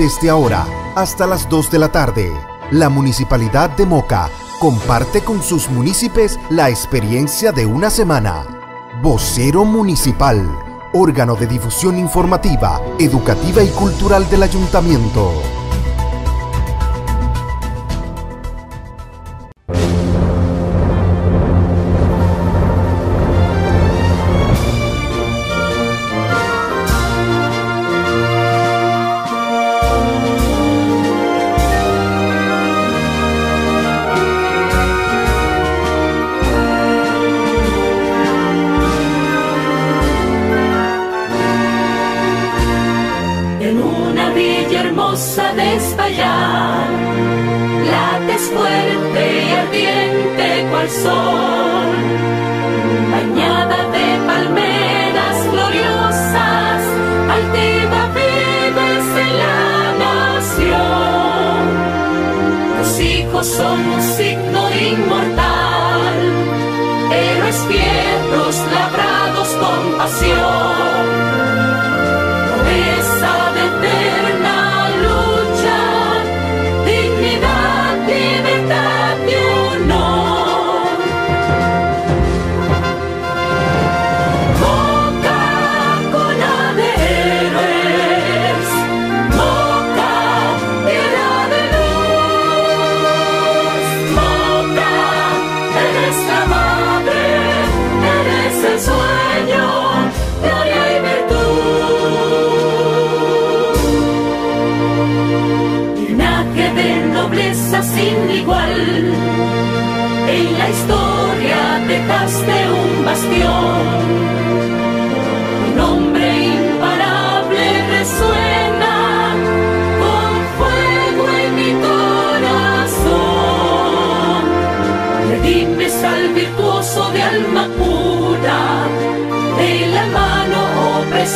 Desde ahora hasta las 2 de la tarde, la Municipalidad de Moca comparte con sus municipios la experiencia de una semana. Vocero Municipal, órgano de difusión informativa, educativa y cultural del Ayuntamiento.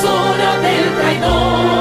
Opresora del traidor.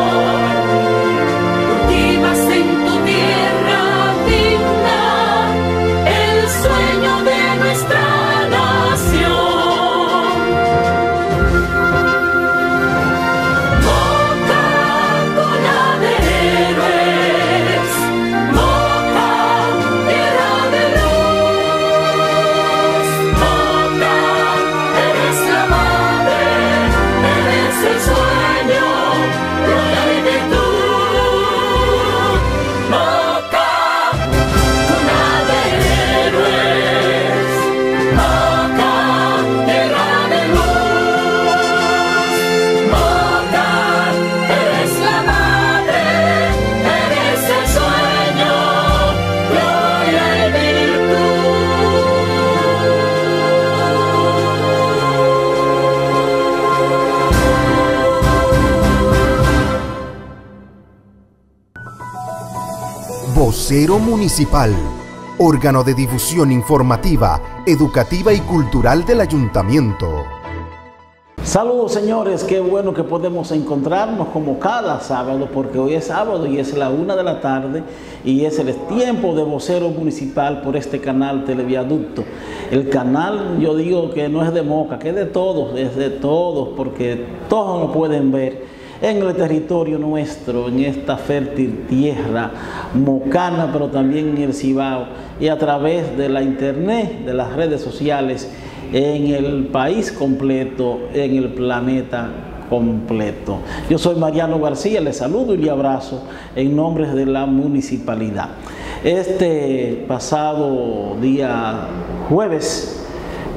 Vocero Municipal, órgano de difusión informativa, educativa y cultural del Ayuntamiento. Saludos señores, qué bueno que podemos encontrarnos como cada sábado, porque hoy es sábado y es la una de la tarde y es el tiempo de vocero municipal por este canal Televiaducto. El canal, yo digo que no es de Moca, que es de todos, es de todos, porque todos lo pueden ver en el territorio nuestro, en esta fértil tierra mocana, pero también en el Cibao y a través de la internet, de las redes sociales en el país completo, en el planeta completo. Yo soy Mariano García, les saludo y le abrazo en nombre de la municipalidad. Este pasado día jueves,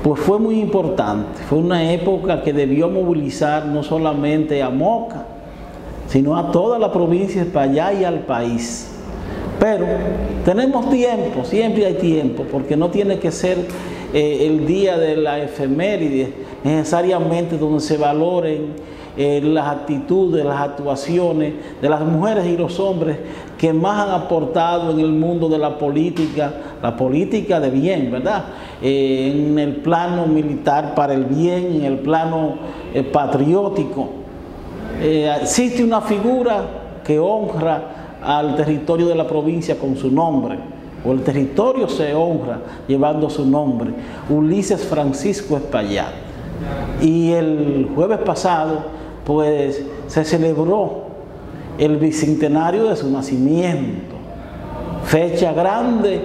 pues fue muy importante, fue una época que debió movilizar no solamente a Moca, sino a toda la provincia de allá y al país. Pero tenemos tiempo, siempre hay tiempo, porque no tiene que ser eh, el día de la efeméride necesariamente donde se valoren eh, las actitudes, las actuaciones de las mujeres y los hombres que más han aportado en el mundo de la política, la política de bien, ¿verdad? Eh, en el plano militar para el bien, en el plano patriótico. Eh, existe una figura que honra al territorio de la provincia con su nombre, o el territorio se honra llevando su nombre, Ulises Francisco Espaillat. Y el jueves pasado, pues se celebró el bicentenario de su nacimiento. Fecha grande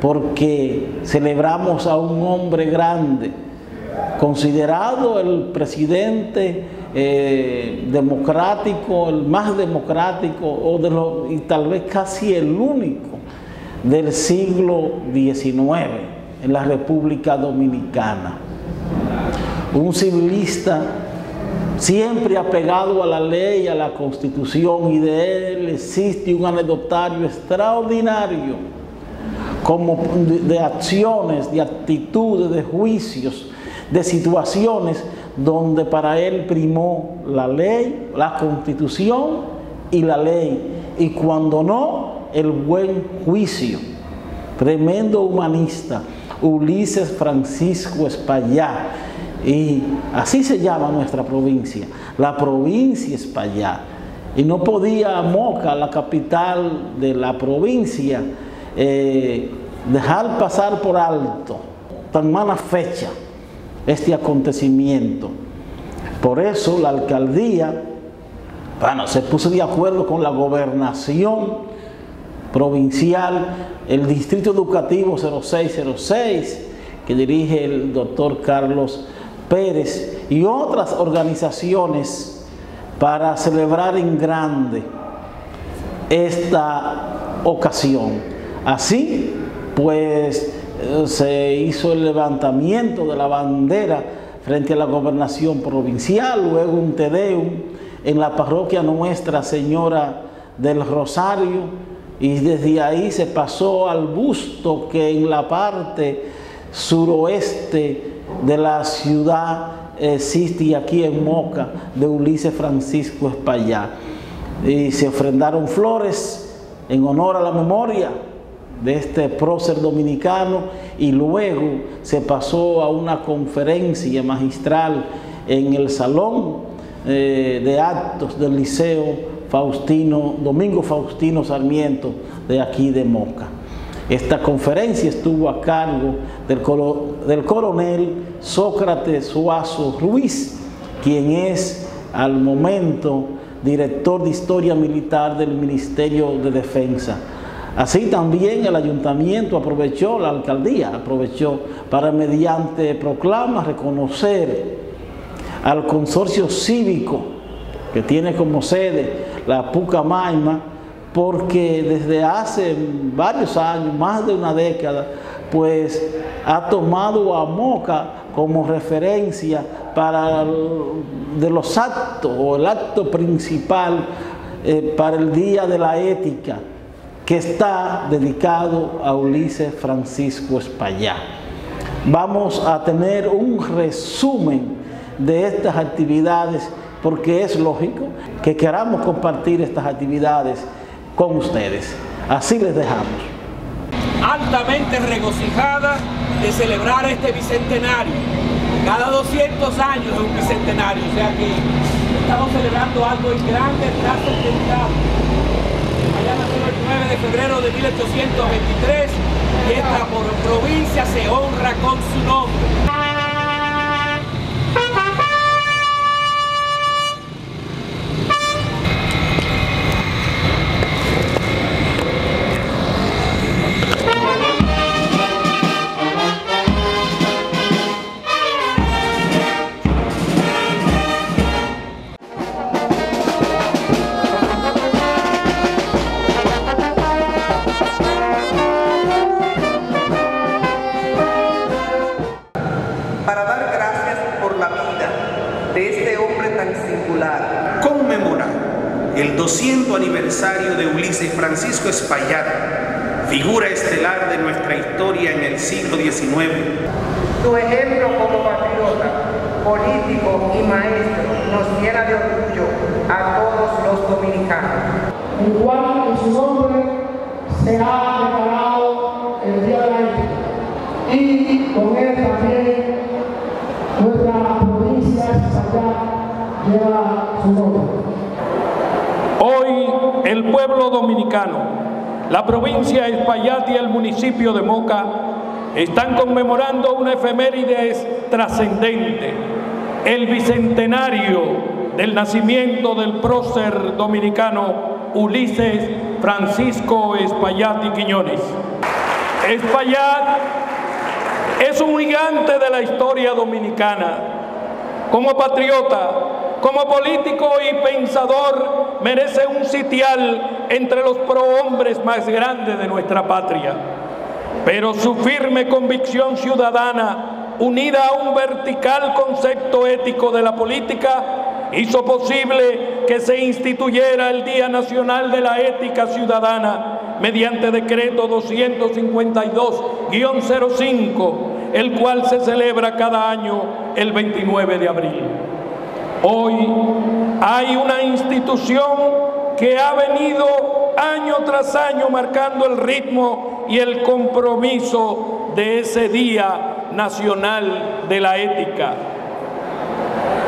porque celebramos a un hombre grande, considerado el presidente eh, democrático, el más democrático, o y tal vez casi el único del siglo XIX en la República Dominicana. Un civilista siempre apegado a la ley, a la constitución, y de él existe un anecdotario extraordinario, como de acciones, de actitudes, de juicios, de situaciones donde para él primó la ley, la constitución y la ley, y cuando no, el buen juicio. Tremendo humanista, Ulises Francisco Espaillá y así se llama nuestra provincia, la provincia Espaillá. Y no podía Moca, la capital de la provincia, eh, dejar pasar por alto tan mala fecha este acontecimiento. Por eso la alcaldía, bueno, se puso de acuerdo con la gobernación provincial, el distrito educativo 0606, que dirige el doctor Carlos Pérez y otras organizaciones para celebrar en grande esta ocasión. Así, pues se hizo el levantamiento de la bandera frente a la gobernación provincial, luego un tedeum en la parroquia Nuestra Señora del Rosario y desde ahí se pasó al busto que en la parte suroeste de la ciudad existe aquí en Moca de Ulises Francisco Espaillá. Y se ofrendaron flores en honor a la memoria de este prócer dominicano y luego se pasó a una conferencia magistral en el salón eh, de actos del Liceo Faustino, Domingo Faustino Sarmiento de aquí de Moca. Esta conferencia estuvo a cargo del, del coronel Sócrates Suazo Ruiz, quien es al momento director de Historia Militar del Ministerio de Defensa. Así también el ayuntamiento aprovechó, la alcaldía aprovechó para mediante proclama reconocer al consorcio cívico que tiene como sede la Pucamaima, porque desde hace varios años, más de una década, pues ha tomado a Moca como referencia para de los actos o el acto principal eh, para el Día de la Ética que está dedicado a Ulises Francisco Espaillá. Vamos a tener un resumen de estas actividades porque es lógico que queramos compartir estas actividades con ustedes. Así les dejamos. Altamente regocijada de celebrar este bicentenario. Cada 200 años es un bicentenario, o sea que estamos celebrando algo en grande, trascendental. Mañana es el 9 de febrero de 1823 y esta provincia se honra con su nombre. Están conmemorando una efeméride trascendente, el bicentenario del nacimiento del prócer dominicano Ulises Francisco Espaillat y Quiñones. Espaillat es un gigante de la historia dominicana. Como patriota, como político y pensador, merece un sitial entre los prohombres más grandes de nuestra patria. Pero su firme convicción ciudadana, unida a un vertical concepto ético de la política, hizo posible que se instituyera el Día Nacional de la Ética Ciudadana mediante decreto 252-05, el cual se celebra cada año el 29 de abril. Hoy hay una institución que ha venido año tras año marcando el ritmo y el compromiso de ese Día Nacional de la Ética.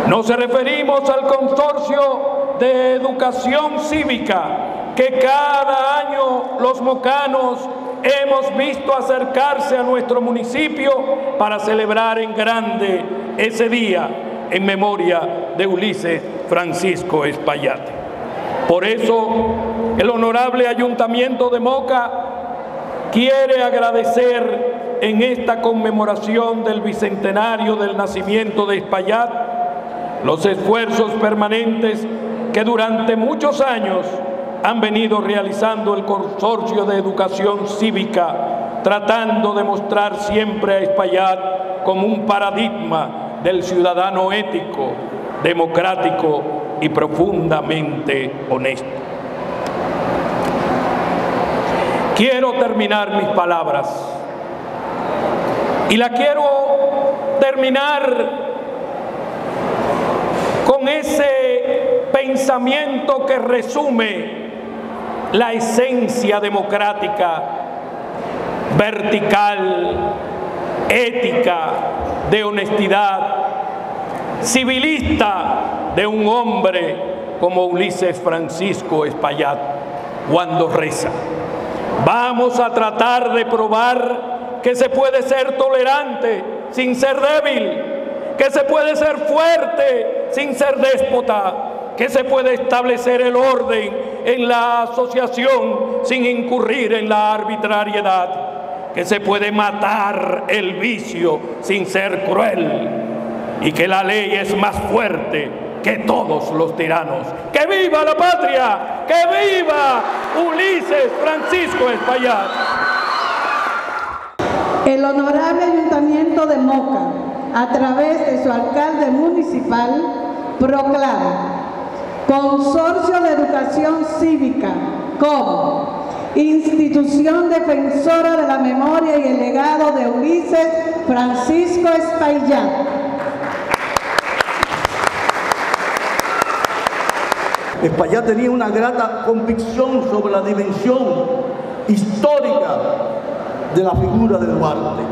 Nos referimos al consorcio de educación cívica que cada año los mocanos hemos visto acercarse a nuestro municipio para celebrar en grande ese día en memoria de Ulises Francisco Espaillat. Por eso, el honorable Ayuntamiento de Moca quiere agradecer en esta conmemoración del bicentenario del nacimiento de Espaillat los esfuerzos permanentes que durante muchos años han venido realizando el Consorcio de Educación Cívica, tratando de mostrar siempre a Espaillat como un paradigma del ciudadano ético, democrático y profundamente honesto. Quiero terminar mis palabras y la quiero terminar con ese pensamiento que resume la esencia democrática, vertical, ética, de honestidad, civilista de un hombre como Ulises Francisco Espaillat cuando reza. Vamos a tratar de probar que se puede ser tolerante sin ser débil, que se puede ser fuerte sin ser déspota, que se puede establecer el orden en la asociación sin incurrir en la arbitrariedad, que se puede matar el vicio sin ser cruel y que la ley es más fuerte que todos los tiranos. ¡Que viva la patria! ¡Que viva Ulises Francisco Espaillat! El honorable Ayuntamiento de Moca, a través de su alcalde municipal, proclama Consorcio de Educación Cívica como institución defensora de la memoria y el legado de Ulises Francisco Espaillat. Espaillat tenía una grata convicción sobre la dimensión histórica de la figura de Duarte,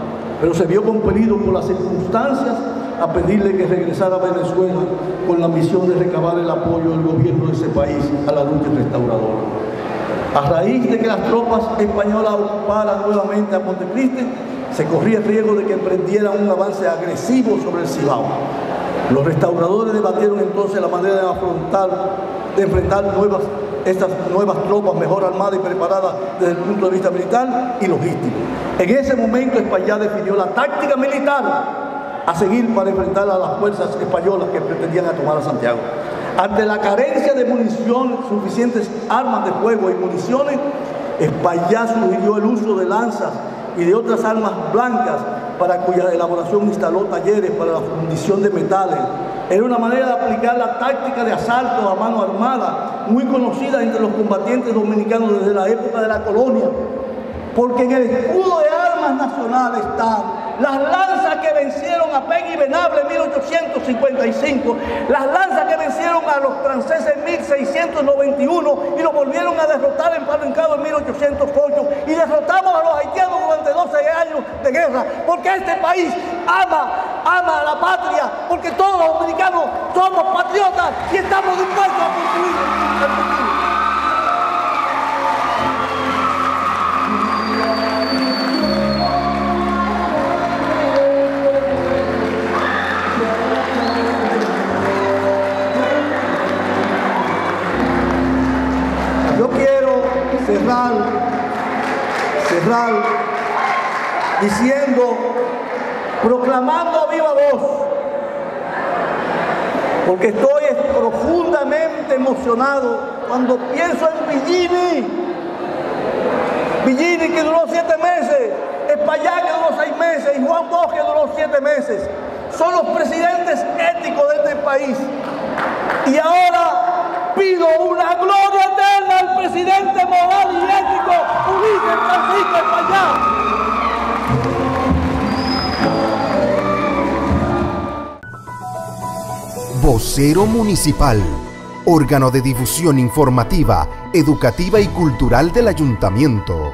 pero se vio compelido por las circunstancias a pedirle que regresara a Venezuela con la misión de recabar el apoyo del gobierno de ese país a la lucha restauradora. A raíz de que las tropas españolas ocuparan nuevamente a Montecristi, se corría el riesgo de que emprendieran un avance agresivo sobre el Cibao. Los restauradores debatieron entonces la manera de afrontar, de enfrentar estas nuevas tropas mejor armadas y preparadas desde el punto de vista militar y logístico. En ese momento España definió la táctica militar a seguir para enfrentar a las fuerzas españolas que pretendían tomar a Santiago. Ante la carencia de munición, suficientes armas de fuego y municiones, España sugirió el uso de lanzas y de otras armas blancas para cuya elaboración instaló talleres para la fundición de metales. Era una manera de aplicar la táctica de asalto a mano armada, muy conocida entre los combatientes dominicanos desde la época de la colonia, porque en el escudo de armas nacionales están las lanzas que vencieron a Peggy Venable en 1855, las lanzas que vencieron a los franceses en 1691 y los volvieron a derrotar en Palencado en 1808 y derrotamos a los haitianos durante 12 años de guerra, porque este país ama, ama a la patria, porque todos los dominicanos somos patriotas y estamos dispuestos a construir cerrar diciendo, proclamando a viva voz, porque estoy profundamente emocionado cuando pienso en Villini. Villini que duró siete meses, Espaillá que duró seis meses y Juan Bosch que duró siete meses. Son los presidentes éticos de este país. Y ahora pido una gloria presidente moral y ético Ulises Francisco Espaillá. Vocero Municipal, órgano de difusión informativa, educativa y cultural del ayuntamiento.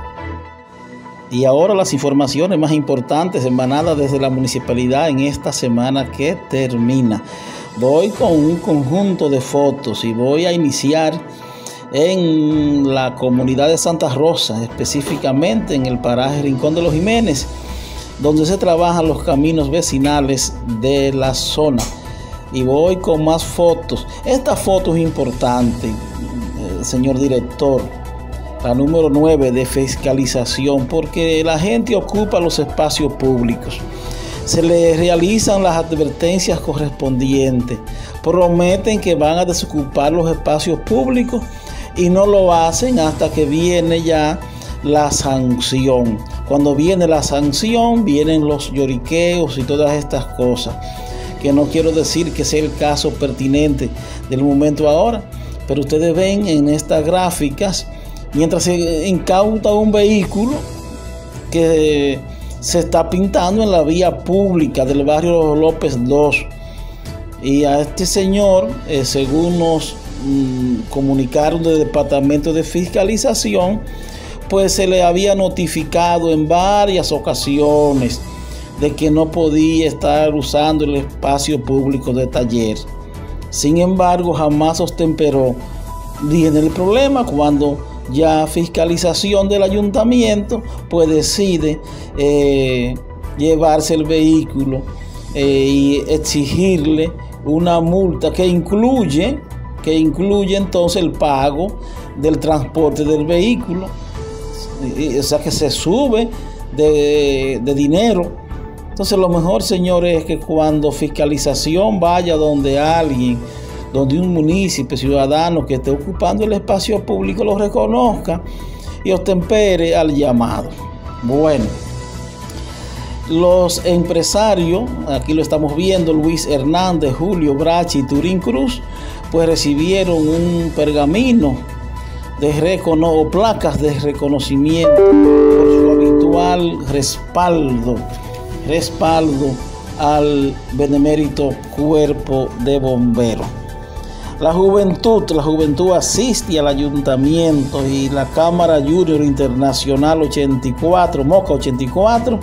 Y ahora las informaciones más importantes emanadas desde la municipalidad en esta semana que termina. Voy con un conjunto de fotos y voy a iniciar en la comunidad de Santa Rosa, específicamente en el paraje Rincón de los Jiménez, donde se trabajan los caminos vecinales de la zona. Y voy con más fotos. Esta foto es importante, eh, señor director la número 9 de fiscalización, porque la gente ocupa los espacios públicos. Se les realizan las advertencias correspondientes, prometen que van a desocupar los espacios públicos y no lo hacen hasta que viene ya la sanción. Cuando viene la sanción, vienen los lloriqueos y todas estas cosas, que no quiero decir que sea el caso pertinente del momento ahora, pero ustedes ven en estas gráficas mientras se incauta un vehículo que se está pintando en la vía pública del barrio López II. Y a este señor, eh, según nos comunicaron del Departamento de Fiscalización, pues se le había notificado en varias ocasiones de que no podía estar usando el espacio público de taller. Sin embargo, jamás ostemperó. Viene el problema cuando ya fiscalización del ayuntamiento, pues decide eh, llevarse el vehículo eh, y exigirle una multa que incluye, que incluye entonces el pago del transporte del vehículo. O sea que se sube de, dinero. Entonces lo mejor, señores, es que cuando fiscalización vaya donde alguien donde un municipio ciudadano que esté ocupando el espacio público lo reconozca y ostempere al llamado. Bueno, los empresarios, aquí lo estamos viendo, Luis Hernández, Julio Brachi y Turín Cruz, pues recibieron un pergamino de o placas de reconocimiento por su habitual respaldo, respaldo al benemérito cuerpo de bomberos. La juventud, la juventud asiste al ayuntamiento y la Cámara Junior Internacional 84, Moca 84,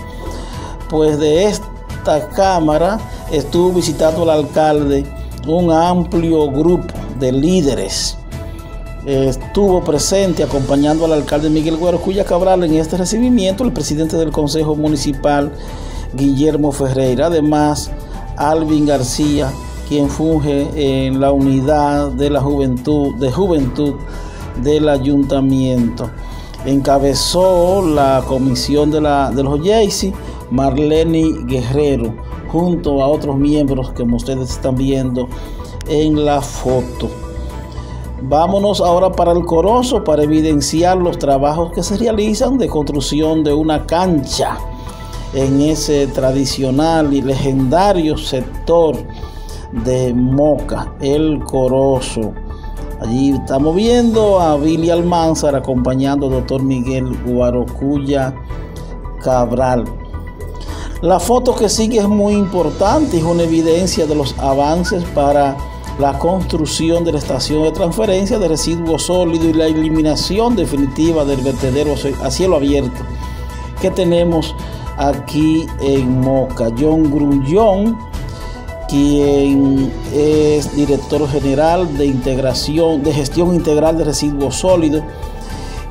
pues de esta Cámara estuvo visitando al alcalde un amplio grupo de líderes. Estuvo presente acompañando al alcalde Miguel Güero Cuya Cabral en este recibimiento, el presidente del Consejo Municipal, Guillermo Ferreira, además Alvin García, quien funge en la unidad de la juventud, de juventud del ayuntamiento. Encabezó la comisión de, la, de los Jaycee Marlene Guerrero, junto a otros miembros que ustedes están viendo en la foto. Vámonos ahora para el Corozo para evidenciar los trabajos que se realizan de construcción de una cancha en ese tradicional y legendario sector de Moca, el Corozo. Allí estamos viendo a Billy Almanzar acompañando al doctor Miguel Guarocuya Cabral. La foto que sigue es muy importante, es una evidencia de los avances para la construcción de la estación de transferencia de residuos sólidos y la eliminación definitiva del vertedero a cielo abierto que tenemos aquí en Moca. John Grullón quien es director general de integración, de gestión integral de residuos sólidos,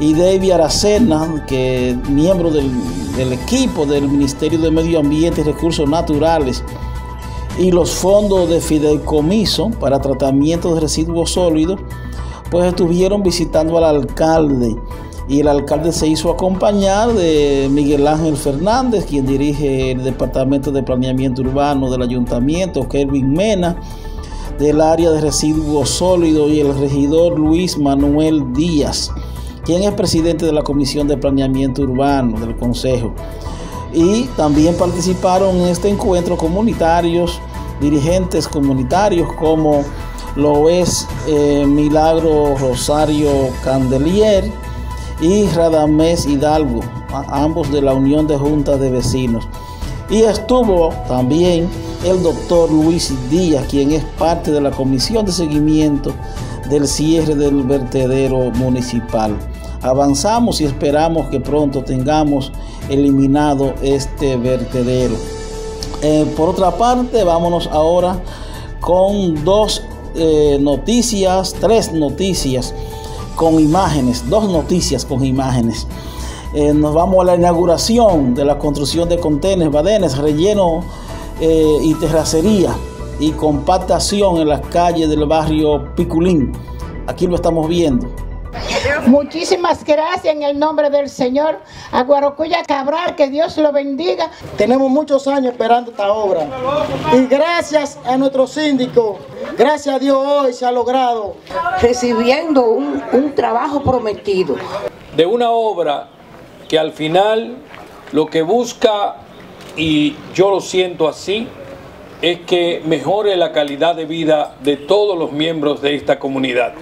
y David Aracena, que miembro del, del equipo del Ministerio de Medio Ambiente y Recursos Naturales, y los fondos de fideicomiso para tratamiento de residuos sólidos, pues estuvieron visitando al alcalde. Y el alcalde se hizo acompañar de Miguel Ángel Fernández, quien dirige el Departamento de Planeamiento Urbano del Ayuntamiento, Kelvin Mena, del área de residuos sólidos y el regidor Luis Manuel Díaz, quien es presidente de la Comisión de Planeamiento Urbano del Consejo. Y también participaron en este encuentro comunitarios, dirigentes comunitarios como lo es eh, Milagro Rosario Candelier, y Radamés Hidalgo, ambos de la Unión de Juntas de Vecinos. Y estuvo también el doctor Luis Díaz, quien es parte de la comisión de seguimiento del cierre del vertedero municipal. Avanzamos y esperamos que pronto tengamos eliminado este vertedero. Eh, por otra parte, vámonos ahora con dos eh, noticias, tres noticias con imágenes, dos noticias con imágenes. Eh, nos vamos a la inauguración de la construcción de contenes, badenes, relleno y terracería y compactación en las calles del barrio Piculín. Aquí lo estamos viendo. Muchísimas gracias en el nombre del Señor. A Guarocuya Cabral, que Dios lo bendiga. Tenemos muchos años esperando esta obra. Y gracias a nuestro síndico, gracias a Dios hoy se ha logrado. Recibiendo un, un trabajo prometido. De una obra que al final lo que busca, y yo lo siento así, es que mejore la calidad de vida de todos los miembros de esta comunidad.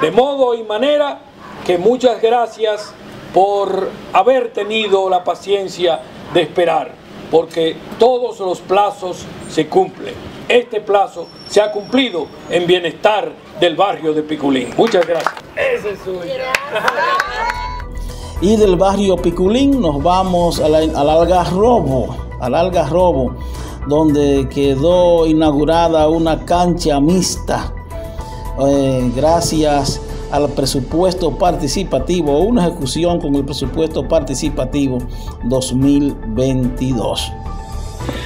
De modo y manera que muchas gracias por haber tenido la paciencia de esperar, porque todos los plazos se cumplen. Este plazo se ha cumplido en bienestar del barrio de Piculín. Muchas gracias. Ese es suyo. Y del barrio Piculín nos vamos al Algarrobo, al Algarrobo, donde quedó inaugurada una cancha mixta. Eh, gracias al presupuesto participativo o una ejecución con el presupuesto participativo 2022.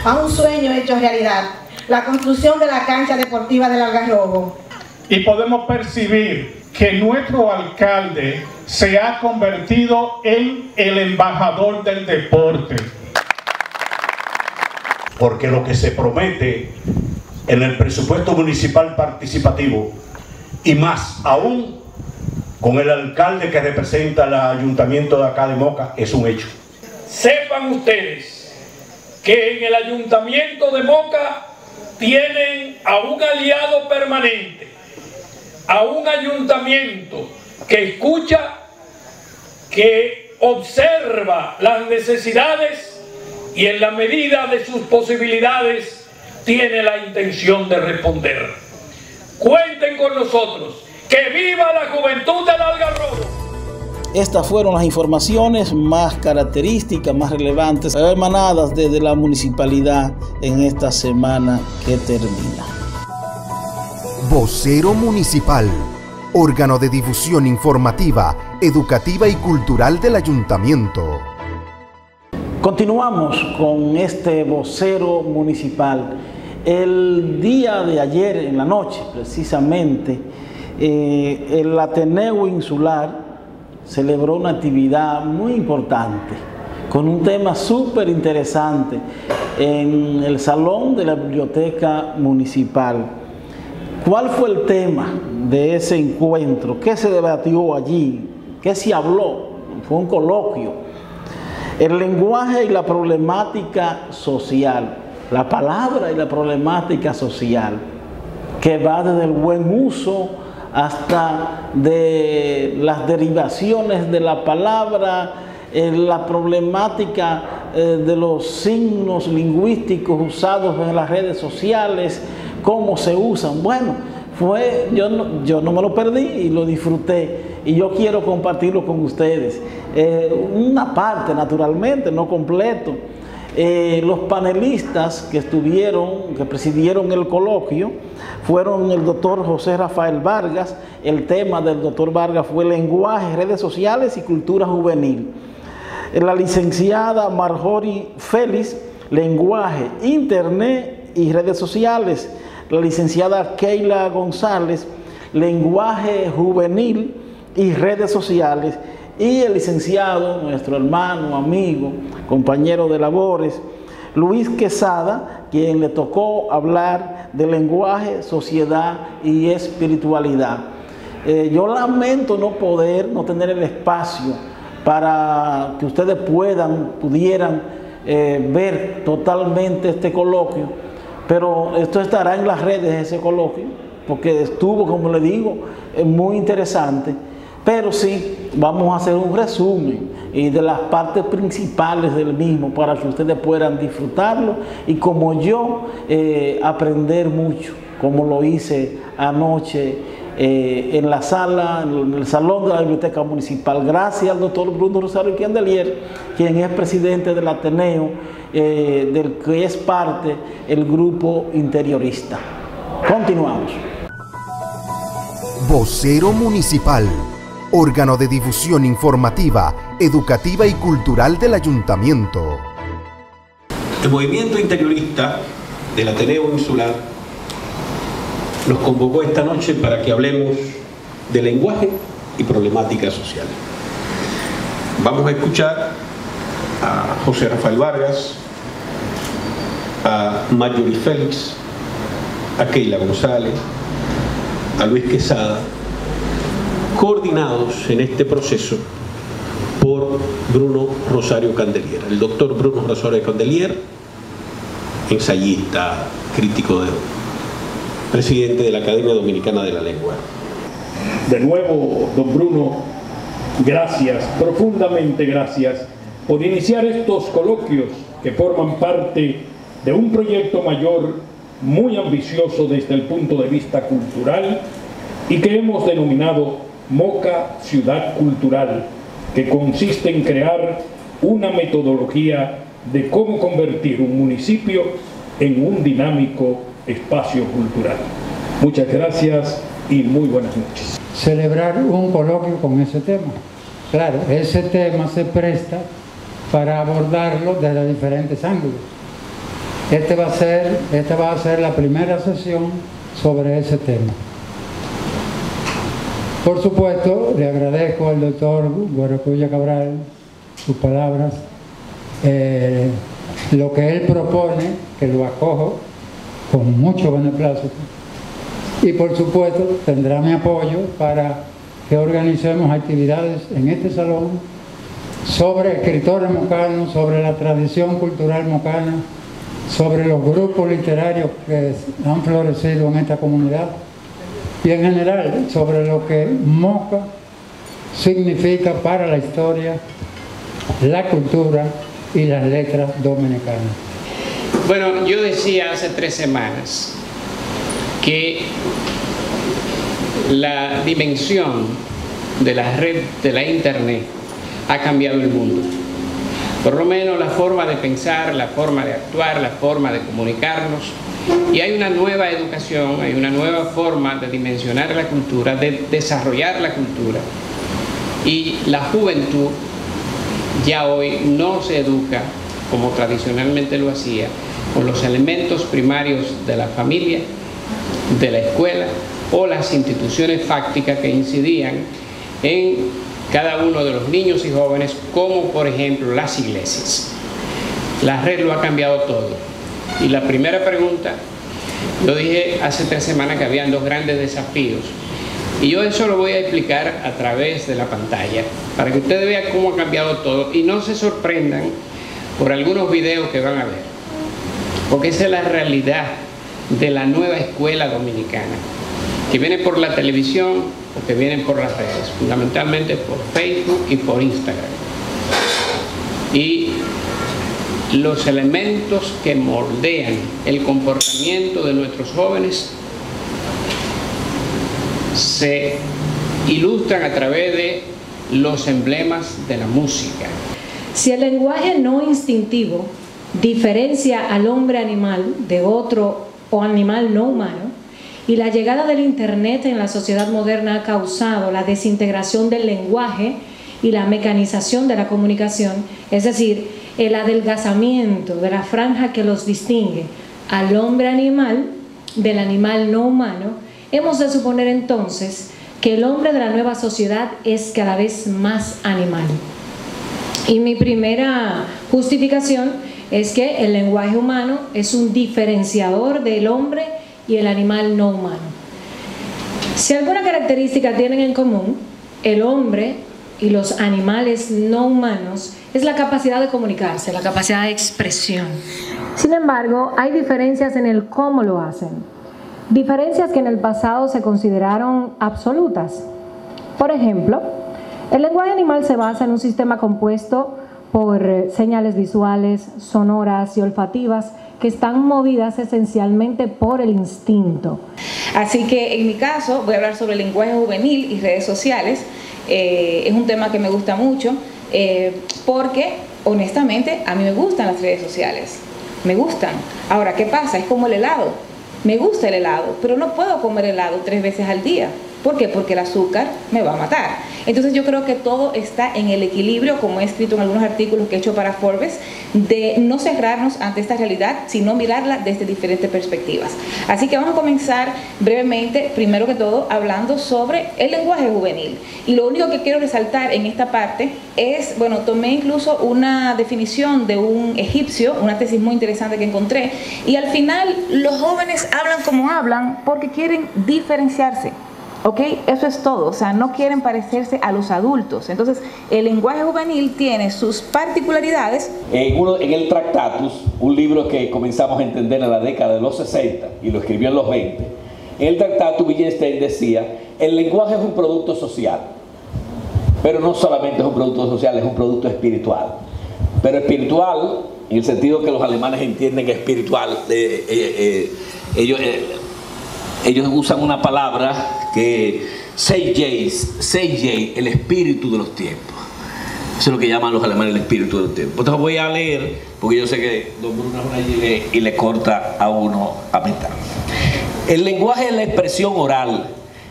A un sueño hecho realidad, la construcción de la cancha deportiva del Algarrobo. Y podemos percibir que nuestro alcalde se ha convertido en el embajador del deporte. Porque lo que se promete en el presupuesto municipal participativo y más aún con el alcalde que representa el ayuntamiento de acá de Moca es un hecho. Sepan ustedes que en el ayuntamiento de Moca tienen a un aliado permanente, a un ayuntamiento que escucha, que observa las necesidades y en la medida de sus posibilidades tiene la intención de responder. Cuenten con nosotros. ¡Que viva la juventud del Algarrobo! Estas fueron las informaciones más características, más relevantes, emanadas desde la municipalidad en esta semana que termina. Vocero Municipal, órgano de difusión informativa, educativa y cultural del ayuntamiento. Continuamos con este vocero municipal. El día de ayer, en la noche precisamente, eh, el Ateneo Insular celebró una actividad muy importante con un tema súper interesante en el salón de la biblioteca municipal. ¿Cuál fue el tema de ese encuentro? ¿Qué se debatió allí? ¿Qué se habló? Fue un coloquio. El lenguaje y la problemática social, la palabra y la problemática social, que va desde el buen uso hasta de las derivaciones de la palabra, eh, la problemática eh, de los signos lingüísticos usados en las redes sociales, cómo se usan. Bueno, fue, yo no, yo no me lo perdí y lo disfruté y yo quiero compartirlo con ustedes. Eh, una parte, naturalmente, no completo. Eh, los panelistas que estuvieron, que presidieron el coloquio, fueron el doctor José Rafael Vargas. El tema del doctor Vargas fue lenguaje, redes sociales y cultura juvenil. La licenciada Marjorie Félix, lenguaje, internet y redes sociales. La licenciada Keila González, lenguaje juvenil y redes sociales. Y el licenciado, nuestro hermano, amigo, compañero de labores, Luis Quesada, quien le tocó hablar de lenguaje, sociedad y espiritualidad. Eh, yo lamento no poder, no tener el espacio para que ustedes puedan, pudieran eh, ver totalmente este coloquio, pero esto estará en las redes, ese coloquio, porque estuvo, como le digo, eh, muy interesante. Pero sí, vamos a hacer un resumen y de las partes principales del mismo para que ustedes puedan disfrutarlo y como yo eh, aprender mucho, como lo hice anoche eh, en la sala, en el salón de la Biblioteca Municipal. Gracias al doctor Bruno Rosario Quiandelier, quien es presidente del Ateneo, eh, del que es parte el grupo interiorista. Continuamos. Vocero Municipal, órgano de difusión informativa, educativa y cultural del ayuntamiento. El movimiento interiorista del Ateneo Insular nos convocó esta noche para que hablemos de lenguaje y problemáticas sociales. Vamos a escuchar a José Rafael Vargas, a Marjorie Félix, a Keila González, a Luis Quesada, coordinados en este proceso por Bruno Rosario Candelier. El doctor Bruno Rosario Candelier, ensayista, crítico de presidente de la Academia Dominicana de la Lengua. De nuevo, don Bruno, gracias, profundamente gracias, por iniciar estos coloquios que forman parte de un proyecto mayor muy ambicioso desde el punto de vista cultural y que hemos denominado Moca Ciudad Cultural, que consiste en crear una metodología de cómo convertir un municipio en un dinámico espacio cultural. Muchas gracias y muy buenas noches. Celebrar un coloquio con ese tema. Claro, ese tema se presta para abordarlo desde diferentes ángulos. Este va a ser, esta va a ser la primera sesión sobre ese tema. Por supuesto, le agradezco al doctor Guaracuya Cabral sus palabras, eh, lo que él propone, que lo acojo con mucho beneplácito. Y por supuesto tendrá mi apoyo para que organicemos actividades en este salón sobre escritores mocanos, sobre la tradición cultural mocana, sobre los grupos literarios que han florecido en esta comunidad y en general sobre lo que Moca significa para la historia, la cultura y las letras dominicanas. Bueno, yo decía hace tres semanas que la dimensión de la red de la internet ha cambiado el mundo. Por lo menos la forma de pensar, la forma de actuar, la forma de comunicarnos. Y hay una nueva educación, hay una nueva forma de dimensionar la cultura, de desarrollar la cultura. Y la juventud ya hoy no se educa como tradicionalmente lo hacía, con los elementos primarios de la familia, de la escuela o las instituciones fácticas que incidían en cada uno de los niños y jóvenes, como por ejemplo las iglesias. La red lo ha cambiado todo. Y la primera pregunta, yo dije hace tres semanas que habían dos grandes desafíos. Y yo eso lo voy a explicar a través de la pantalla, para que ustedes vean cómo ha cambiado todo y no se sorprendan por algunos videos que van a ver, porque esa es la realidad de la nueva escuela dominicana, que viene por la televisión o que vienen por las redes, fundamentalmente por Facebook y por Instagram. Y los elementos que moldean el comportamiento de nuestros jóvenes se ilustran a través de los emblemas de la música, si el lenguaje no instintivo diferencia al hombre animal de otro o animal no humano, y la llegada del Internet en la sociedad moderna ha causado la desintegración del lenguaje y la mecanización de la comunicación, es decir, el adelgazamiento de la franja que los distingue al hombre animal del animal no humano, hemos de suponer entonces que el hombre de la nueva sociedad es cada vez más animal. Y mi primera justificación es que el lenguaje humano es un diferenciador del hombre y el animal no humano. Si alguna característica tienen en común, el hombre y los animales no humanos es la capacidad de comunicarse, la capacidad de expresión. Sin embargo, hay diferencias en el cómo lo hacen. Diferencias que en el pasado se consideraron absolutas. Por ejemplo, el lenguaje animal se basa en un sistema compuesto por eh, señales visuales, sonoras y olfativas que están movidas esencialmente por el instinto. Así que en mi caso voy a hablar sobre lenguaje juvenil y redes sociales. Eh, es un tema que me gusta mucho eh, porque honestamente a mí me gustan las redes sociales. Me gustan. Ahora, ¿qué pasa? Es como el helado. Me gusta el helado, pero no puedo comer helado tres veces al día. ¿Por qué? Porque el azúcar me va a matar. Entonces yo creo que todo está en el equilibrio, como he escrito en algunos artículos que he hecho para Forbes, de no cerrarnos ante esta realidad, sino mirarla desde diferentes perspectivas. Así que vamos a comenzar brevemente, primero que todo, hablando sobre el lenguaje juvenil. Y lo único que quiero resaltar en esta parte es, bueno, tomé incluso una definición de un egipcio, una tesis muy interesante que encontré, y al final los jóvenes hablan como hablan porque quieren diferenciarse. ¿Ok? Eso es todo. O sea, no quieren parecerse a los adultos. Entonces, el lenguaje juvenil tiene sus particularidades. En, el Tractatus, un libro que comenzamos a entender en la década de los 60 y lo escribió en los 20, en el Tractatus Wittgenstein decía, el lenguaje es un producto social, pero no solamente es un producto social, es un producto espiritual. Pero espiritual, en el sentido que los alemanes entienden que espiritual, eh, eh, eh, ellos ellos usan una palabra que Seijay, el espíritu de los tiempos. Eso es lo que llaman los alemanes el espíritu de los tiempos. Entonces voy a leer, porque yo sé que Don Bruno y y le corta a uno a mitad. El lenguaje es la expresión oral,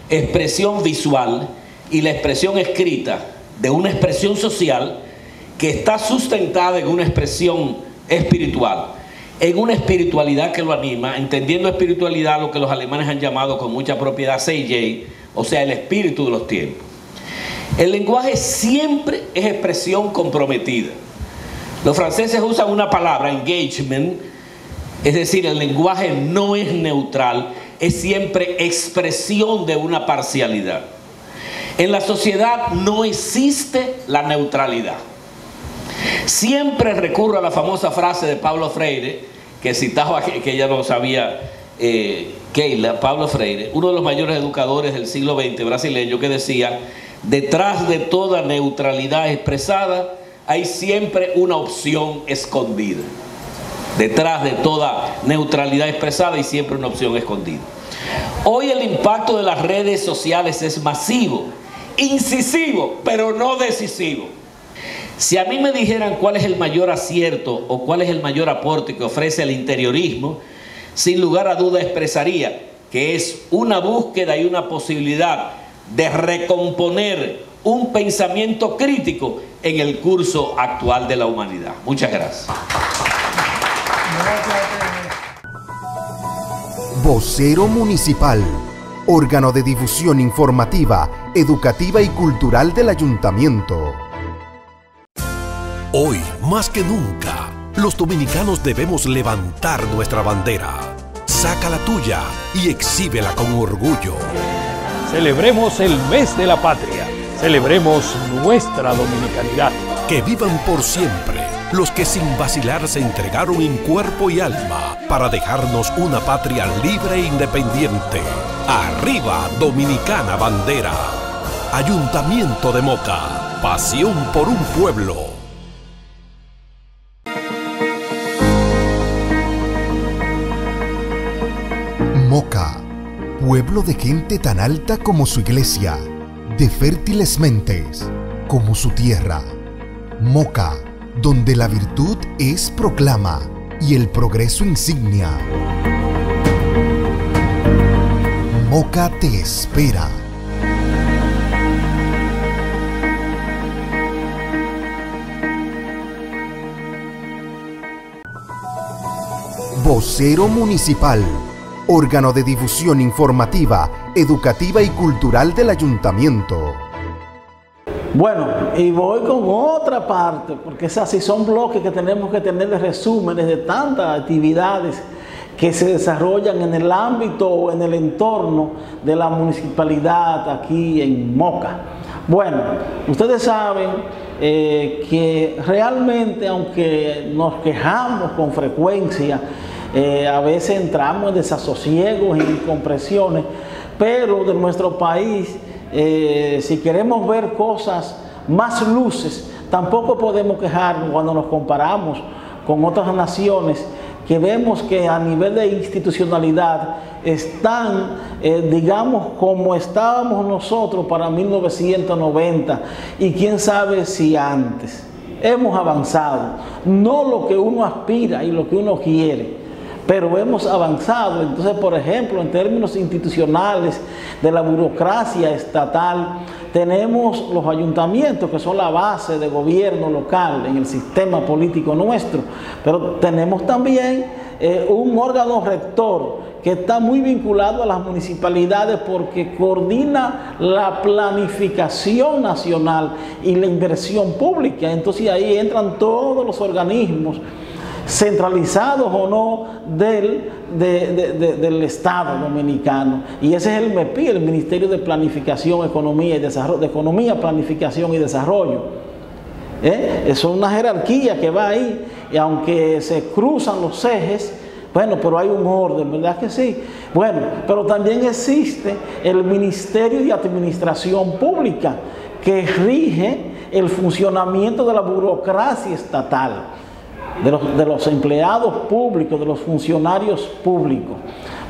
expresión visual y la expresión escrita de una expresión social que está sustentada en una expresión espiritual en una espiritualidad que lo anima, entendiendo espiritualidad lo que los alemanes han llamado con mucha propiedad Seijay, o sea, el espíritu de los tiempos. El lenguaje siempre es expresión comprometida. Los franceses usan una palabra, engagement, es decir, el lenguaje no es neutral, es siempre expresión de una parcialidad. En la sociedad no existe la neutralidad. Siempre recurro a la famosa frase de Pablo Freire, que citaba que, ella no sabía, eh, Keila, Pablo Freire, uno de los mayores educadores del siglo XX brasileño, que decía, detrás de toda neutralidad expresada hay siempre una opción escondida. Detrás de toda neutralidad expresada hay siempre una opción escondida. Hoy el impacto de las redes sociales es masivo, incisivo, pero no decisivo. Si a mí me dijeran cuál es el mayor acierto o cuál es el mayor aporte que ofrece el interiorismo, sin lugar a duda expresaría que es una búsqueda y una posibilidad de recomponer un pensamiento crítico en el curso actual de la humanidad. Muchas gracias. Vocero Municipal, órgano de difusión informativa, educativa y cultural del ayuntamiento. Hoy, más que nunca, los dominicanos debemos levantar nuestra bandera. Saca la tuya y exhíbela con orgullo. Celebremos el mes de la patria. Celebremos nuestra dominicanidad. Que vivan por siempre los que sin vacilar se entregaron en cuerpo y alma para dejarnos una patria libre e independiente. Arriba, Dominicana Bandera. Ayuntamiento de Moca. Pasión por un pueblo. Moca, pueblo de gente tan alta como su iglesia, de fértiles mentes como su tierra. Moca, donde la virtud es proclama y el progreso insignia. Moca te espera. Vocero Municipal órgano de difusión informativa, educativa y cultural del ayuntamiento. Bueno, y voy con otra parte, porque es así, son bloques que tenemos que tener de resúmenes de tantas actividades que se desarrollan en el ámbito o en el entorno de la municipalidad aquí en Moca. Bueno, ustedes saben eh, que realmente, aunque nos quejamos con frecuencia, eh, a veces entramos en desasosiegos, en incompresiones, pero de nuestro país eh, si queremos ver cosas más luces, tampoco podemos quejarnos cuando nos comparamos con otras naciones que vemos que a nivel de institucionalidad están, eh, digamos, como estábamos nosotros para 1990 y quién sabe si antes. Hemos avanzado, no lo que uno aspira y lo que uno quiere, pero hemos avanzado. Entonces, por ejemplo, en términos institucionales de la burocracia estatal, tenemos los ayuntamientos que son la base de gobierno local en el sistema político nuestro, pero tenemos también eh, un órgano rector que está muy vinculado a las municipalidades porque coordina la planificación nacional y la inversión pública. Entonces ahí entran todos los organismos centralizados o no del, del Estado dominicano. Y ese es el MEPI, el Ministerio de Planificación, Economía y Desarrollo, de Economía, Planificación y Desarrollo. ¿Eh? Es una jerarquía que va ahí, y aunque se cruzan los ejes, bueno, pero hay un orden, ¿verdad que sí? Bueno, pero también existe el Ministerio de Administración Pública, que rige el funcionamiento de la burocracia estatal de los, empleados públicos, de los funcionarios públicos.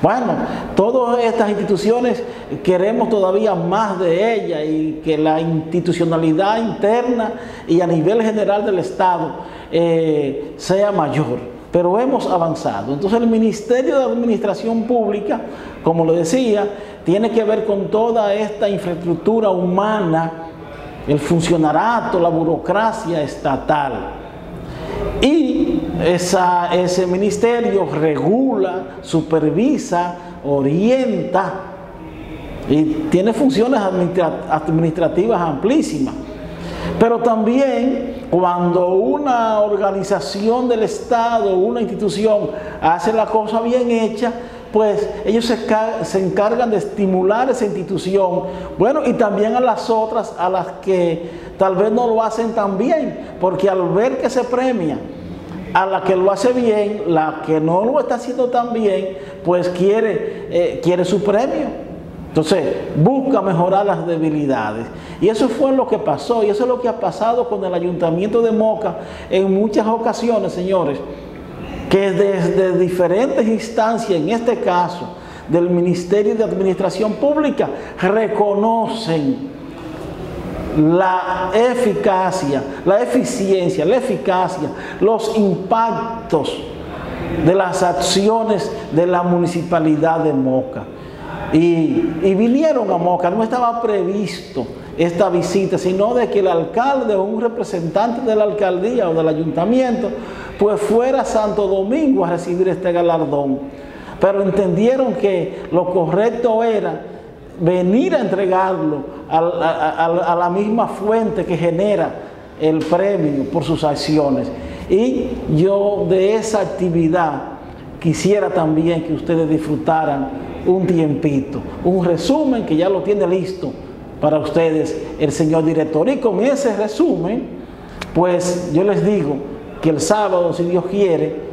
Bueno, todas estas instituciones queremos todavía más de ellas y que la institucionalidad interna y a nivel general del Estado eh, sea mayor. Pero hemos avanzado. Entonces el Ministerio de Administración Pública, como lo decía, tiene que ver con toda esta infraestructura humana, el funcionarato, la burocracia estatal. Y ese ministerio regula, supervisa, orienta y tiene funciones administrativas amplísimas. Pero también cuando una organización del Estado, una institución hace la cosa bien hecha, pues ellos se, se, encargan de estimular esa institución, bueno, y también a las otras, a las que tal vez no lo hacen tan bien, porque al ver que se premia a la que lo hace bien, la que no lo está haciendo tan bien, pues quiere, eh, quiere su premio. Entonces, busca mejorar las debilidades. Y eso fue lo que pasó, y eso es lo que ha pasado con el ayuntamiento de Moca en muchas ocasiones, señores, que desde diferentes instancias, en este caso del Ministerio de Administración Pública, reconocen la eficacia, la eficiencia, la eficacia, los impactos de las acciones de la municipalidad de Moca. Y, vinieron a Moca, no estaba previsto esta visita, sino de que el alcalde o un representante de la alcaldía o del ayuntamiento, pues fuera a Santo Domingo a recibir este galardón. Pero entendieron que lo correcto era venir a entregarlo a, la misma fuente que genera el premio por sus acciones. Y yo de esa actividad quisiera también que ustedes disfrutaran un tiempito, un resumen que ya lo tiene listo para ustedes el señor director. Y con ese resumen, pues yo les digo que el sábado, si Dios quiere,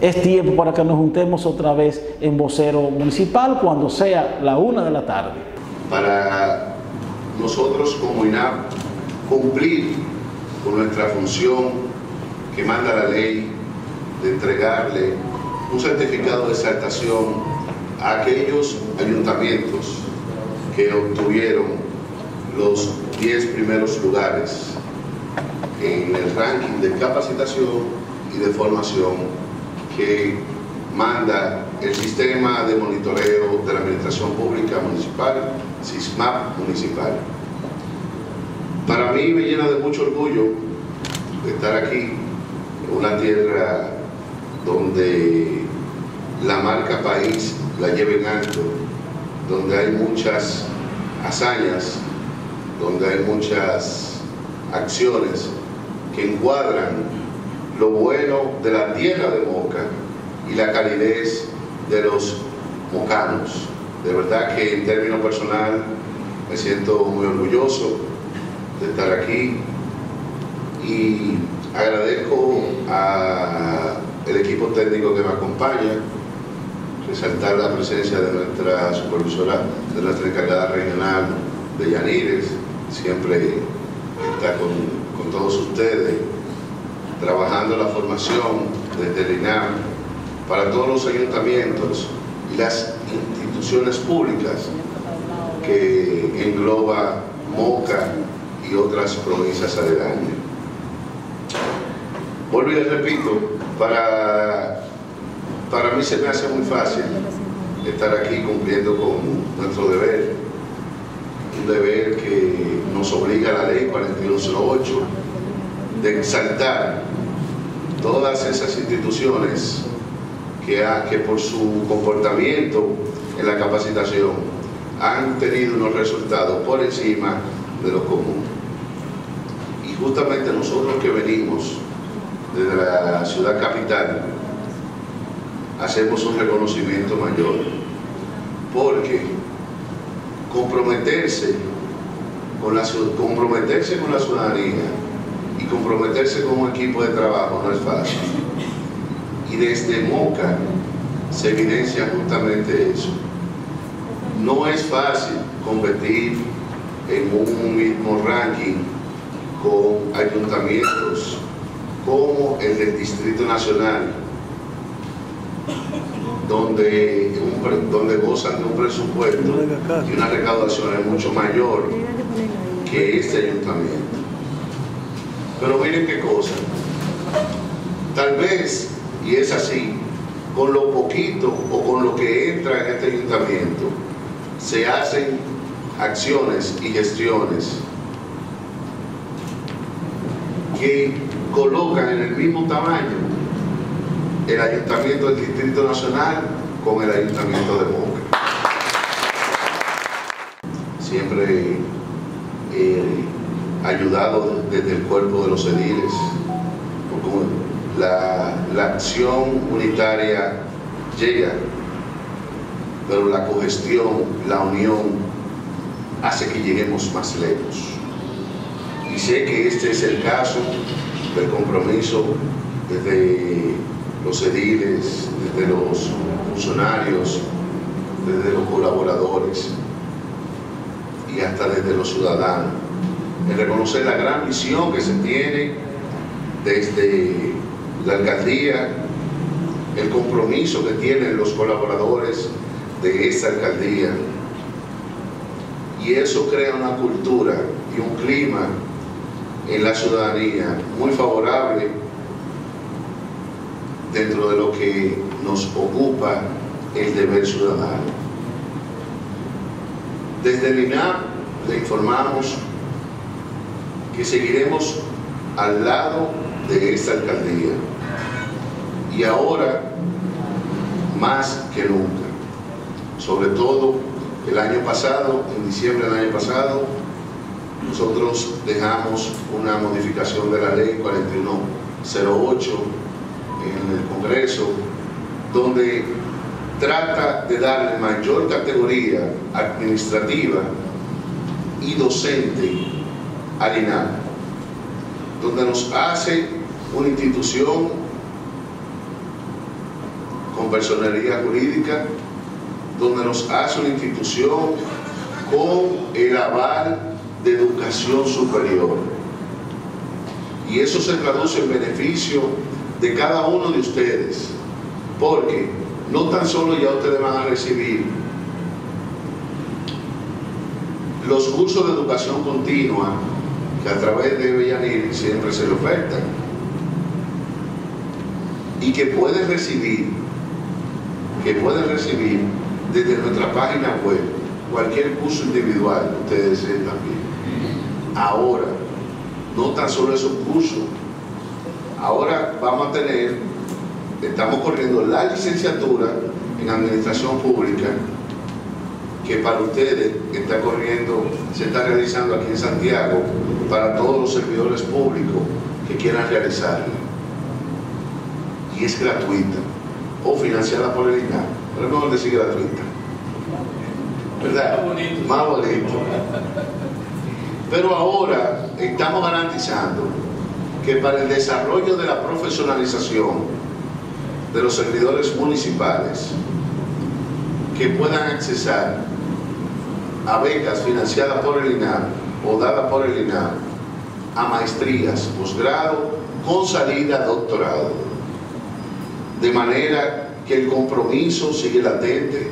es tiempo para que nos juntemos otra vez en vocero municipal cuando sea la una de la tarde. Para nosotros como INAP cumplir con nuestra función que manda la ley de entregarle un certificado de exaltación a aquellos ayuntamientos que obtuvieron los 10 primeros lugares en el ranking de capacitación y de formación que manda el sistema de monitoreo de la Administración Pública Municipal, SISMAP Municipal. Para mí me llena de mucho orgullo estar aquí, en una tierra donde la marca país la lleven alto, donde hay muchas hazañas, donde hay muchas acciones que encuadran lo bueno de la tierra de Moca y la calidez de los mocanos. De verdad que en términos personal me siento muy orgulloso de estar aquí y agradezco al equipo técnico que me acompaña, resaltar la presencia de nuestra supervisora, de nuestra encargada regional de Yanires, siempre está con, con todos ustedes, trabajando la formación desde el INAM para todos los ayuntamientos y las instituciones públicas que engloba Moca y otras provincias aledañas. Vuelvo y repito, para, para mí se me hace muy fácil estar aquí cumpliendo con nuestro deber, un deber que nos obliga a la ley 4108 de exaltar todas esas instituciones que, que por su comportamiento en la capacitación han tenido unos resultados por encima de lo común. Y justamente nosotros que venimos desde la ciudad capital, hacemos un reconocimiento mayor, porque comprometerse con la, comprometerse con la ciudadanía y comprometerse con un equipo de trabajo no es fácil. Y desde Moca se evidencia justamente eso. No es fácil competir en un mismo ranking con ayuntamientos como el del Distrito Nacional, donde, donde gozan de un presupuesto y una recaudación mucho mayor que este ayuntamiento. Pero miren qué cosa, tal vez, y es así, con lo poquito o con lo que entra en este ayuntamiento, se hacen acciones y gestiones que colocan en el mismo tamaño el Ayuntamiento del Distrito Nacional con el Ayuntamiento de Boca. Siempre he ayudado desde el cuerpo de los ediles, porque la, la acción unitaria llega, pero la cogestión, la unión, hace que lleguemos más lejos. Y sé que este es el caso del compromiso desde los ediles, desde los funcionarios, desde los colaboradores y hasta desde los ciudadanos, en reconocer la gran misión que se tiene desde la alcaldía, el compromiso que tienen los colaboradores de esta alcaldía. Y eso crea una cultura y un clima en la ciudadanía muy favorable dentro de lo que nos ocupa el deber ciudadano. Desde el INAP le informamos que seguiremos al lado de esta alcaldía y ahora más que nunca. Sobre todo el año pasado, en diciembre del año pasado, nosotros dejamos una modificación de la ley 4108 en el Congreso, donde trata de darle mayor categoría administrativa y docente al INAP, donde nos hace una institución con personalidad jurídica, donde nos hace una institución con el aval de educación superior. Y eso se traduce en beneficio de cada uno de ustedes, porque no tan solo ya ustedes van a recibir los cursos de educación continua que a través de Bellanir siempre se le ofertan y que pueden recibir que pueden recibir desde nuestra página web cualquier curso individual que ustedes también. Ahora, no tan solo esos cursos, ahora vamos a tener, estamos corriendo la licenciatura en administración pública que para ustedes está corriendo, se está realizando aquí en Santiago para todos los servidores públicos que quieran realizarla. Y es gratuita o financiada por el INAP. Pero es mejor decir gratuita. ¿Verdad? Más bonito. Pero ahora estamos garantizando que para el desarrollo de la profesionalización de los servidores municipales que puedan accesar a becas financiadas por el INAP o dadas por el INAP a maestrías, posgrado, con salida a doctorado. De manera que el compromiso sigue latente.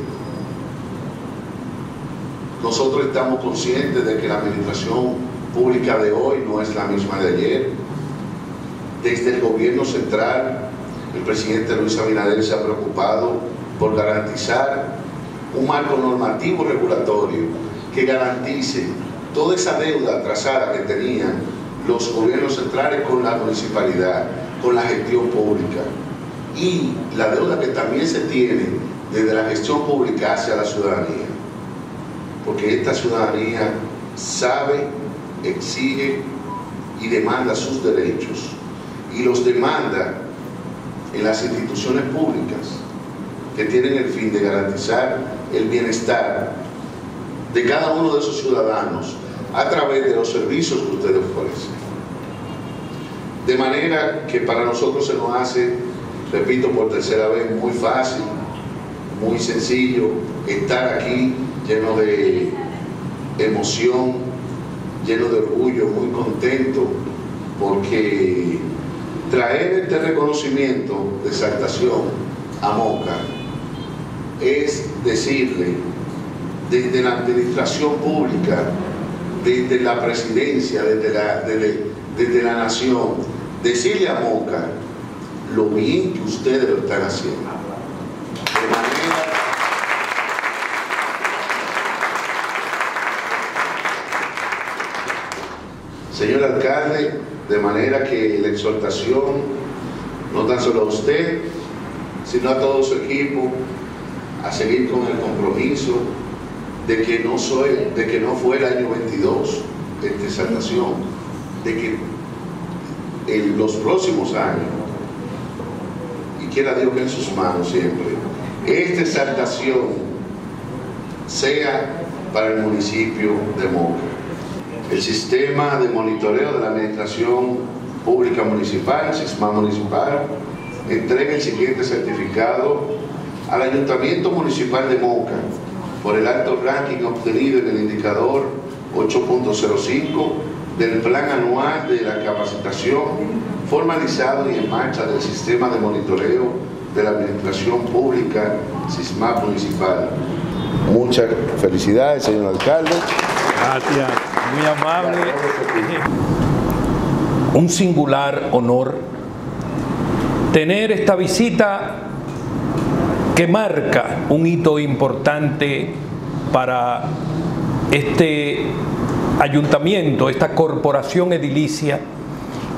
Nosotros estamos conscientes de que la administración pública de hoy no es la misma de ayer. Desde el gobierno central, el presidente Luis Abinader se ha preocupado por garantizar un marco normativo regulatorio que garantice toda esa deuda atrasada que tenían los gobiernos centrales con la municipalidad, con la gestión pública y la deuda que también se tiene desde la gestión pública hacia la ciudadanía. Porque esta ciudadanía sabe, exige y demanda sus derechos y los demanda en las instituciones públicas que tienen el fin de garantizar el bienestar de cada uno de esos ciudadanos a través de los servicios que ustedes ofrecen. De manera que para nosotros se nos hace, repito por tercera vez, muy fácil, muy sencillo estar aquí lleno de emoción, lleno de orgullo, muy contento, porque traer este reconocimiento de exaltación a Moca es decirle desde la administración pública, desde la presidencia, desde la, desde, la nación, decirle a Moca lo bien que ustedes lo están haciendo. De manera Señor alcalde, de manera que la exhortación, no tan solo a usted, sino a todo su equipo, a seguir con el compromiso de que no, soy, de que no fue el año 22 esta exaltación, de que en los próximos años, y quiera Dios que en sus manos siempre, esta exaltación sea para el municipio de Moca. El sistema de monitoreo de la Administración Pública Municipal, el SISMA Municipal, entrega el siguiente certificado al Ayuntamiento Municipal de Moca por el alto ranking obtenido en el indicador 8.05 del Plan Anual de la Capacitación formalizado y en marcha del Sistema de Monitoreo de la Administración Pública SISMAP Municipal. Muchas felicidades, señor alcalde. Gracias, muy amable. Un singular honor tener esta visita que marca un hito importante para este ayuntamiento, esta corporación edilicia,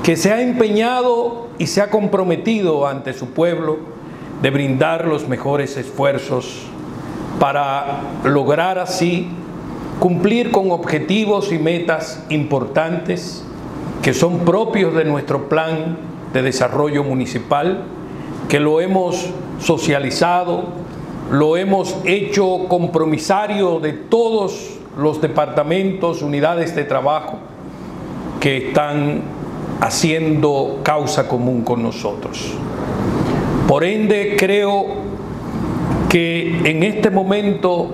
que se ha empeñado y se ha comprometido ante su pueblo de brindar los mejores esfuerzos para lograr así cumplir con objetivos y metas importantes que son propios de nuestro plan de desarrollo municipal, que lo hemos socializado, lo hemos hecho compromisario de todos los departamentos, unidades de trabajo que están haciendo causa común con nosotros. Por ende, creo que en este momento,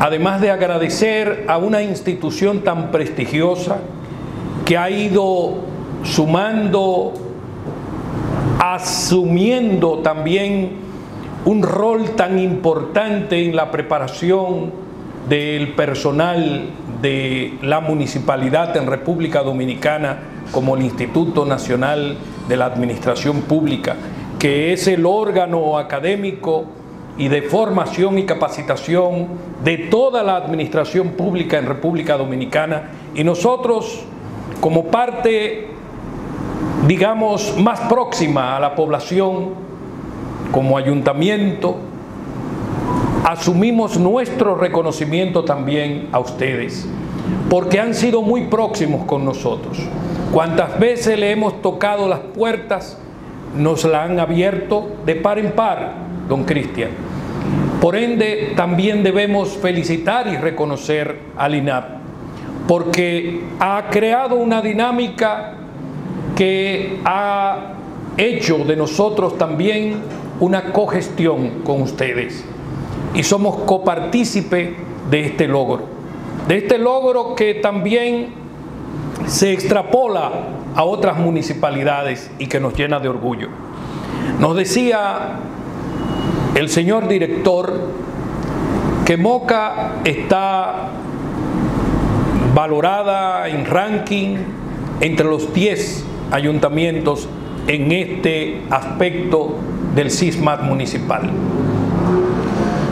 además de agradecer a una institución tan prestigiosa que ha ido sumando asumiendo también un rol tan importante en la preparación del personal de la municipalidad en República Dominicana como el Instituto Nacional de la Administración Pública, que es el órgano académico y de formación y capacitación de toda la administración pública en República Dominicana. Y nosotros como parte digamos, más próxima a la población como ayuntamiento, asumimos nuestro reconocimiento también a ustedes, porque han sido muy próximos con nosotros. Cuantas veces le hemos tocado las puertas, nos la han abierto de par en par, don Cristian. Por ende, también debemos felicitar y reconocer al INAP, porque ha creado una dinámica que ha hecho de nosotros también una cogestión con ustedes. Y somos copartícipe de este logro. De este logro que también se extrapola a otras municipalidades y que nos llena de orgullo. Nos decía el señor director que Moca está valorada en ranking entre los 10 ayuntamientos en este aspecto del CISMAT municipal.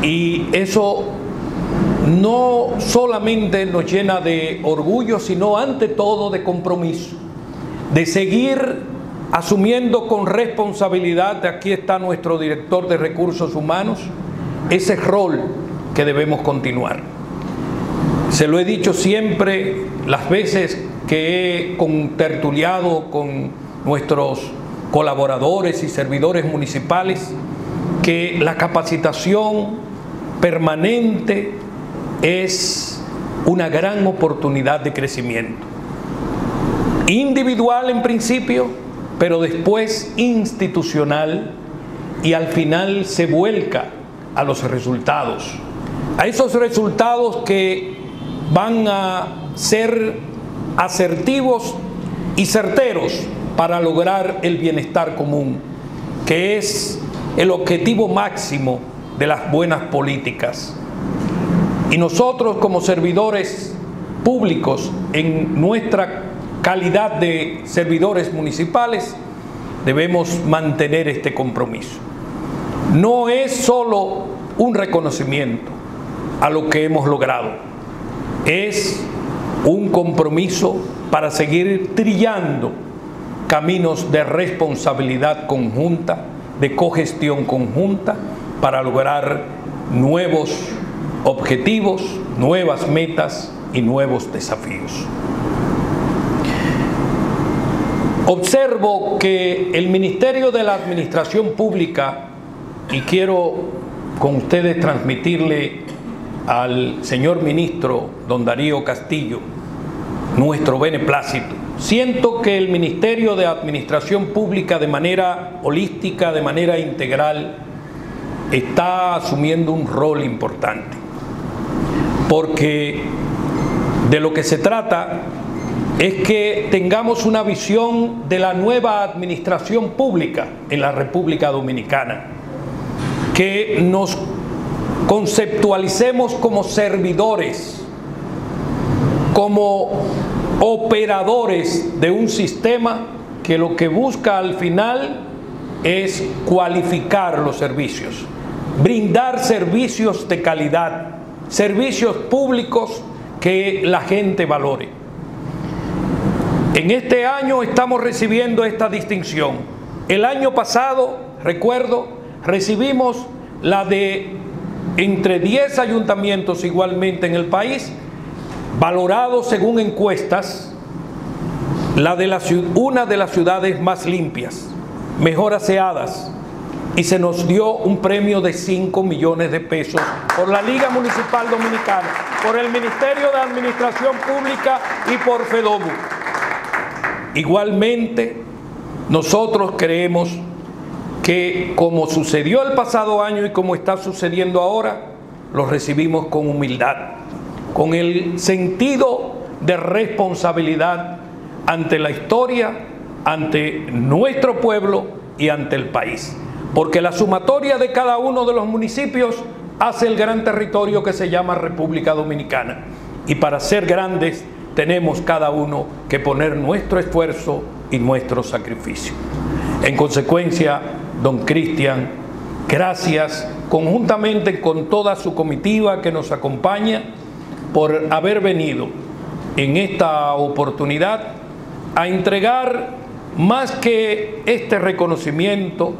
Y eso no solamente nos llena de orgullo, sino ante todo de compromiso, de seguir asumiendo con responsabilidad, aquí está nuestro director de recursos humanos, ese rol que debemos continuar. Se lo he dicho siempre las veces que he contertuliado con nuestros colaboradores y servidores municipales, que la capacitación permanente es una gran oportunidad de crecimiento. Individual en principio, pero después institucional y al final se vuelca a los resultados. A esos resultados que van a ser asertivos y certeros para lograr el bienestar común, que es el objetivo máximo de las buenas políticas. Y nosotros como servidores públicos, en nuestra calidad de servidores municipales, debemos mantener este compromiso. No es solo un reconocimiento a lo que hemos logrado, es un compromiso para seguir trillando caminos de responsabilidad conjunta, de cogestión conjunta, para lograr nuevos objetivos, nuevas metas y nuevos desafíos. Observo que el Ministerio de la Administración Pública, y quiero con ustedes transmitirle al señor ministro don Darío Castillo nuestro beneplácito, Siento que el Ministerio de Administración Pública de manera holística, de manera integral, está asumiendo un rol importante. Porque de lo que se trata es que tengamos una visión de la nueva administración pública en la República Dominicana, que nos conceptualicemos como servidores, como operadores de un sistema que lo que busca al final es cualificar los servicios, brindar servicios de calidad, servicios públicos que la gente valore. En este año estamos recibiendo esta distinción. El año pasado, recuerdo, recibimos la de entre 10 ayuntamientos igualmente en el país valorado según encuestas, la de una de las ciudades más limpias, mejor aseadas, y se nos dio un premio de 5 millones de pesos por la Liga Municipal Dominicana, por el Ministerio de Administración Pública y por FEDOBU. Igualmente, nosotros creemos que como sucedió el pasado año y como está sucediendo ahora, lo recibimos con humildad con el sentido de responsabilidad ante la historia, ante nuestro pueblo y ante el país. Porque la sumatoria de cada uno de los municipios hace el gran territorio que se llama República Dominicana. Y para ser grandes tenemos cada uno que poner nuestro esfuerzo y nuestro sacrificio. En consecuencia, don Cristian, gracias conjuntamente con toda su comitiva que nos acompaña por haber venido en esta oportunidad a entregar más que este reconocimiento,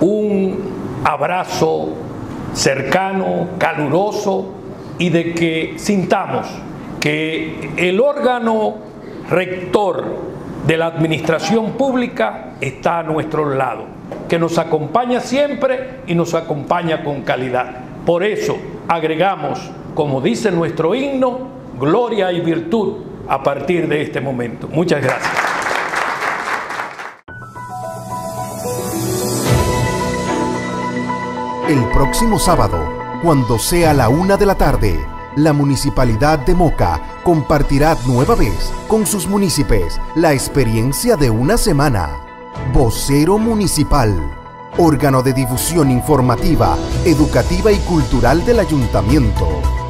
un abrazo cercano, caluroso y de que sintamos que el órgano rector de la administración pública está a nuestro lado, que nos acompaña siempre y nos acompaña con calidad. Por eso agregamos, como dice nuestro himno, gloria y virtud a partir de este momento. Muchas gracias. El próximo sábado, cuando sea la una de la tarde, la Municipalidad de Moca compartirá nueva vez con sus municipios la experiencia de una semana. Vocero Municipal, órgano de difusión informativa, educativa y cultural del Ayuntamiento.